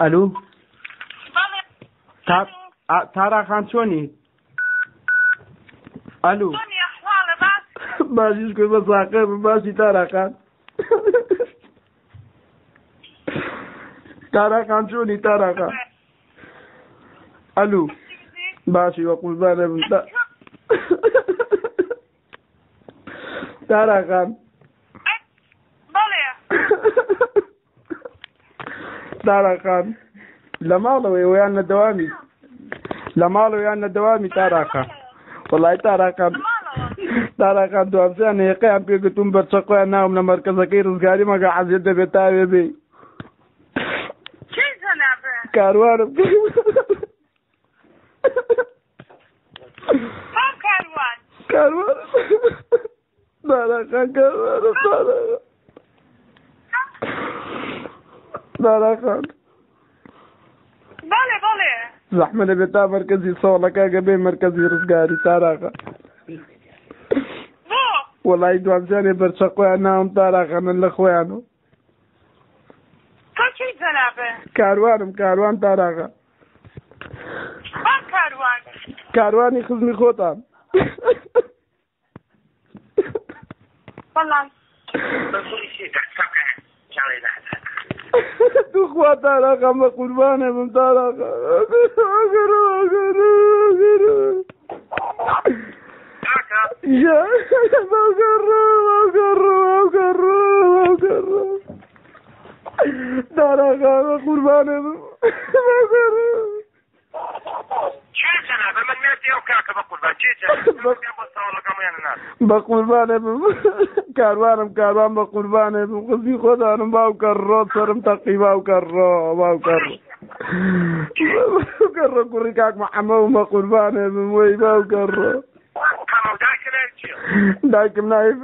ئەلو بەڵێ تاراخان چۆنی ئەلو چۆنی ئەحواڵە باس باشیش کرد بە ساقە باشی تاراخان تاراخان چۆنی تاراخان ئەلو باشی وە قوربانە بم تا- تاراخان تاراخان لە ماڵەوەی ئەویان لە دەوامی لە ماڵەوەیان لە دەوامی تاراخان وڵای تاراخان تاراخان دوامسیان هێقیان پێگوتم بەرچەقۆیان ناوم لە مەرکزەکەی ڕزگاری مەگە عەزیێت دەبێت تاوێ بێ چی جەنابە کاروانم کام کاروان کاروانم تاراخان کاروانم سارا خان بەێ بەڵێ زەحمە لە بێت تا مرکزی سۆڵەکە گەبێ مرکزی ڕزگاری ساراخە وەڵی دوامجانێ بەرچە خۆیان ناوم تاراخەنن لە خۆیان و. کاروانم کاروان تاراغا کاروانی خزمی خۆتان. بەڵام. تو خوا تاراخە مە قوربانێ بم تاراخە تاراخە مە قوربانێ بم چی kaka baqulbaaneebm kaarwaanam kaarwaan baqulbaaneebm qosii qodaanum baaw karro saramtaqi baaw karro baaw karro baaw karro kuri kaak macamow maqulbaaneebm wey baaw karro daakimnaif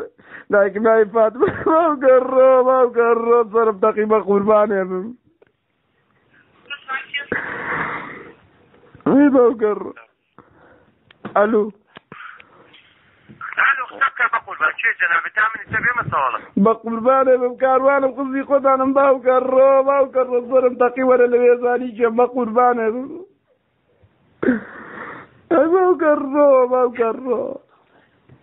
daakimnaif faatma baaw karro baaw karro saramtaqi baqulbaaneebm wey baaw karro و مە قوربانێ بم وەی باوکە ڕۆ کەمەوداکرێ چی دایکم نایف دایکم نایف فاتم باوکە ڕۆ باوکە ڕۆ سرم تەقی بە قوربانێ بم. وی باوکە ڕۆ ئەلو هەلو قسەبکە بە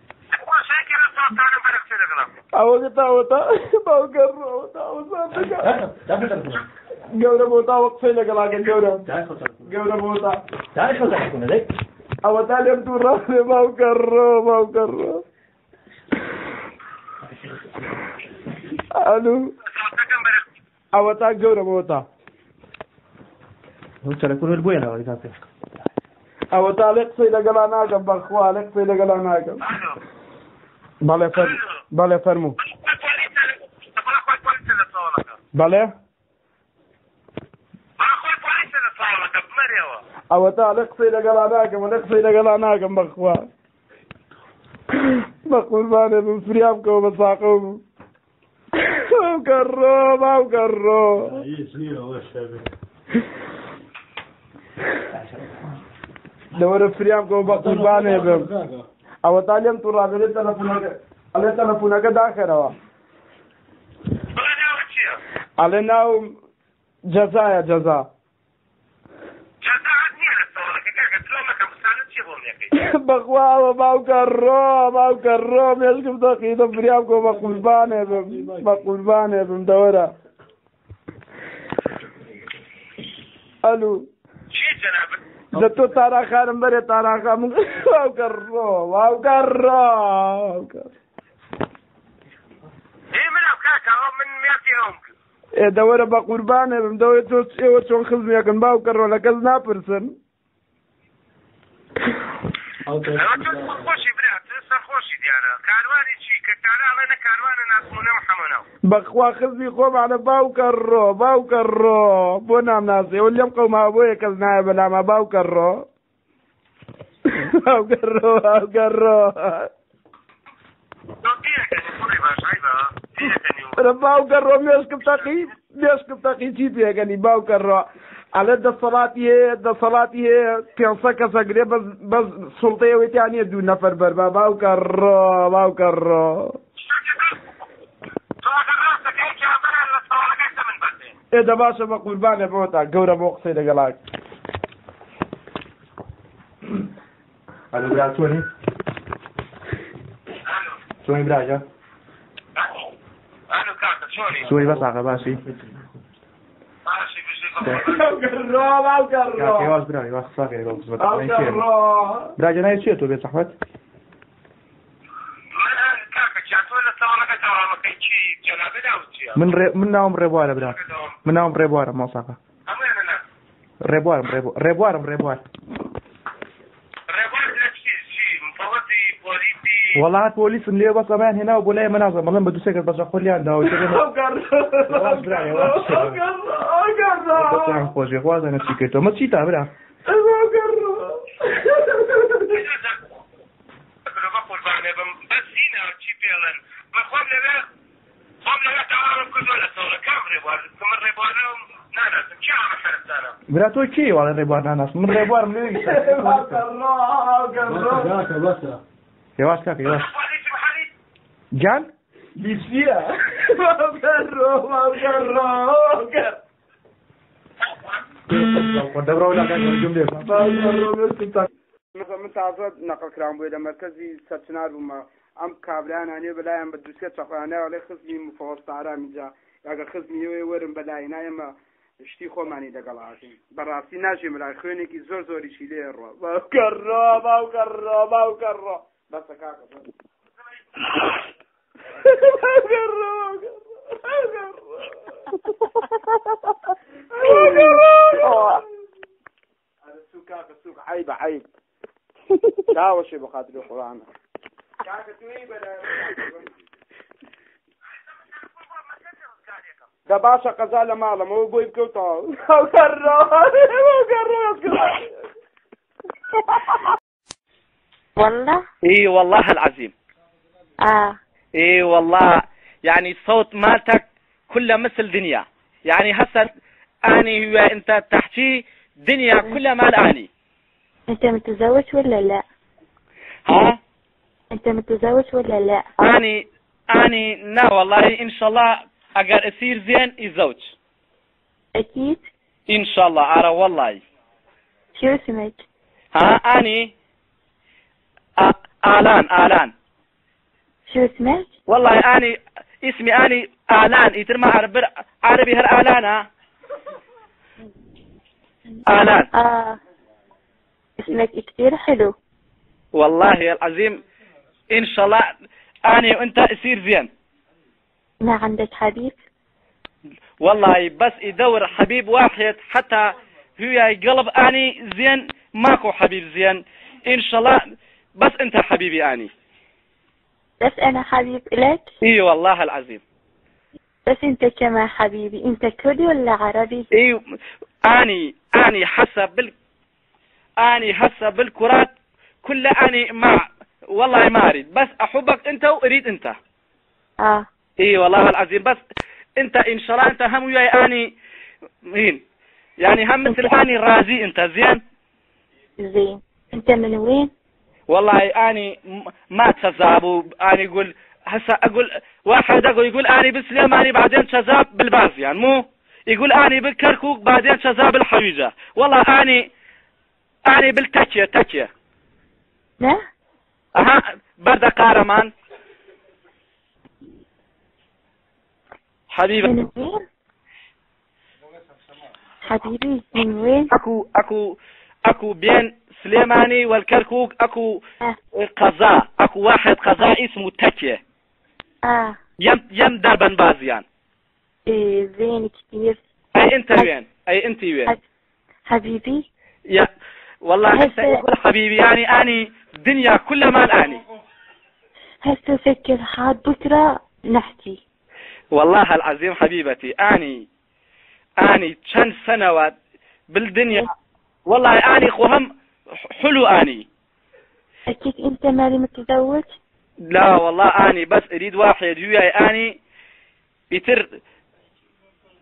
قوربان چی جنابه تا منی سەبێمە ساوڵە بە قوربانێ بم کاروانم قزی خۆدانم باوکە aguantale Abdurrah, mau carro, mau carro. Anu. Avata Gauram Avata. Non c'è pure il buio, la verità. Avata Alex ila galana gam barkhwa Alex ila galana gam. Bale fer, bale fermo. Bale? بۆ تا ئەوە تا لێم دوو ڕاستێ باوکە ڕۆ باوکە ڕۆ ئەلو ساڵەکەم بەرەق ئەوە تا گەورە بۆ تا ئەوە تا لێ قسەی لەگەڵا ناکەم بەخوا لێ قسەی لەگەڵا ناکەم هەلو بەڵێ فەر بەڵێ بخوا و باوکر رو باوکر رو میشکم تا خیدم بریام کو با قربانه بم با قربانه بم دوره الو زه تو تارا خانم بره تارا خانم باوکر رو باوکر رو دوره با قربانه بم دوره تو ایو چون خزم یکن باوکر رو لکه زنا پرسن خۆشی خۆشی دیارە کاروانی چی کە تاراڵێنە کاروانە ناسمونەوە حەمەنەوە بەخوا خزی خۆمانە باوکە ڕۆ باوکە ڕۆ بۆ نام نازێەوە لەم قەوما بۆیە کەس نایە بەلامە باوکە ڕۆ باوکە ڕۆ باوکە ڕۆ باوکە ڕۆ مێشکم تەقی مێشکم تەقی چی پێگەنی باوکە ڕۆ ئەلە دەسەڵاتی هەیە دەسەڵاتی هەیە پێنسە کەسەگرێ بەس سوڵتەیەوەیان نیە دوو نەفەر بەربا باوکە ڕۆ باوکە ڕۆ ئێدە باشە بە قوربانە بۆتا گەورە بۆ قسەی لەگەڵاک ئەلو برا چۆنی چۆنی براژە ئەلو کاکە چۆنی چۆنی بەساقە باشی. هێواز برای وا قساقی لەگەڵ قسمەت براجە نایە چێت تۆ بێ سەحمەت من من ناوم ڕێبوارە برا من ناوم ڕێبوارە مۆساقا ڕێبوارم ڕێبوارم ڕێبوار وڵات پۆلیسم لێ بەسەمان هێنا بۆ لای منازە مەڵم بە دوسێکت بەشە خۆلیان داوە لەوێ تاوارم کردوە لە سەوڵە کام ڕێبوار من ڕێبوارم ناناسم چی ئامە سەرتانە برا تۆ کی واڵە ڕێبوار ناناس من هێواز کاکە هێواز پۆلیسی محەلی جان لیسیە دەبڕەوە لاکان جملێ مثلا من تازە نەقلکران بووی لە مرکزی سەرچنار بوومە ئەم کابرایانانێ بەلایەن بە دووسێت چەقانەوەڵێ خزمی مفۆستارامیجا ئەگە خزمیەوەی وەرم بەلای نایەمە شتی خۆمانی لەگەڵاتین بەڕاستی ناژێ ملای خوێنێکی زۆر زۆریشی لێ ڕۆ. باوکەڕۆ باوکەڕۆ باوکەڕۆ بەسە کاکە بەس. باوکەڕۆ هذا سوق كاكا سوق عيب عيب. لا شيء بخاطر القرآن؟ كاكا تويبة ده باشا قزا لمالا مو بوي بكوتا وكرر وكرر والله؟ إي والله العظيم. آه. إي والله. يعني الصوت مالتك كله مثل دنيا. يعني هسه أني هو أنت تحكي دنيا كلها مال اني أنت متزوج ولا لا؟ ها؟ أنت متزوج ولا لا؟ أني أني لا والله إن شاء الله أقدر أصير زين يزوج أكيد. إن شاء الله أرى والله. شو اسمك؟ ها؟ أني. آلان آلان. شو اسمك؟ والله أني اسمي آني آلان يتر ما عربي عربي هالآلان ها آلان. آه. اسمك كتير حلو. والله العظيم إن شاء الله آني وأنت يصير زين. ما عندك حبيب؟ والله بس يدور حبيب واحد حتى هو قلب آني زين ماكو حبيب زين. إن شاء الله بس أنت حبيبي آني. بس أنا حبيب لك إي والله العظيم. بس أنت كمان حبيبي أنت كردي ولا عربي؟ إي أني أني حسب بال أني هسه بالكرات كلها أني مع والله ما أريد. بس أحبك أنت وأريد أنت. آه. إي والله العظيم. بس أنت إن شاء الله أنت هم وياي أني مين؟ يعني هم مثل أني راضي أنت. زين؟ زين. أنت من وين؟ والله آني ما تزابوا اني يقول هسه أقول واحد أقول يقول آني بالسليماني بعدين شذاب بالبازيان مو؟ يقول آني بالكركوك بعدين شذاب بالحويجه والله آني آني بالتكية تكية. لا؟ أها برده قارمان حبيبي. حبيبي من وين؟ أكو أكو أكو بين سليماني والكركوك أكو آه, قضاء أكو واحد قضاء اسمه تكية. آه. يم يم دربن بازيان. إيه زين كتير أي أنت وين؟ أي أنت وين؟ حبيبي؟ يا والله يقول حبيبي يعني أني دنيا كلها مال أني. هسه فكر حاد بكرة نحكي. والله العظيم حبيبتي اني أني كم سنوات بالدنيا. والله أني خوهم حلو آني. أكيد أنت مالي متزوج؟ لا والله آني بس أريد واحد وياي آني يتر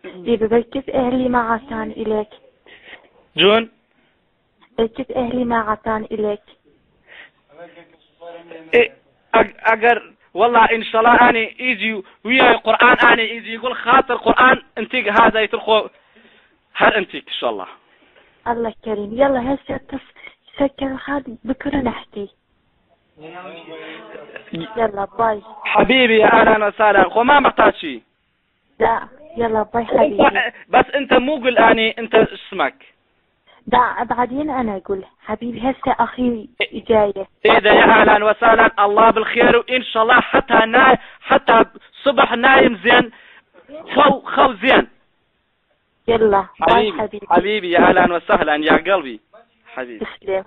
جيب بركز أهلي ما عطان إليك. جون؟ بركز أهلي ما عطان إليك. إيه اگر والله إن شاء الله آني يجي ويا القران آني يجي يقول خاطر قرآن انت هذا يترخو هل انت إن شاء الله؟ الله كريم. يلا هسه تص- سكر هذه بكرة نحكي. يلا باي. حبيبي يا أهلا وسهلا. وما محتاج شيء لا يلا باي حبيبي. بس أنت مو قل أني أنت اسمك؟ لا بعدين أنا أقول حبيبي هسه أخي جاية. إذا يا أهلا وسهلا الله بالخير وإن شاء الله حتى نا حتى صبح نايم زين. خو خو زين. يلا باي حبيبي حبيبي. حبيبي يا أهلا وسهلا يا قلبي. حبيبي. تسلم.